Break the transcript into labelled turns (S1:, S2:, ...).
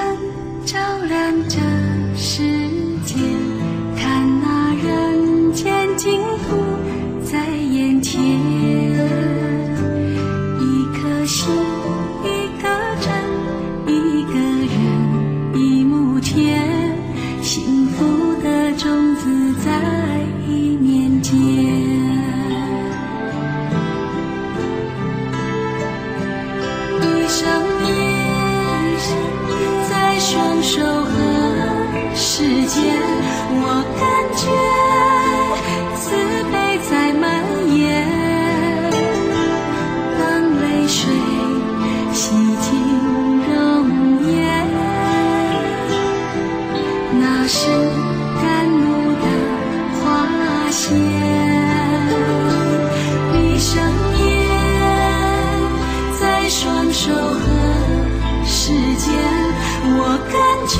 S1: 灯照亮这世界看那人间惊福间，我感觉慈悲在蔓延，当泪水洗净容颜，那是甘露的花谢，闭上眼，在双手和时间，我感觉。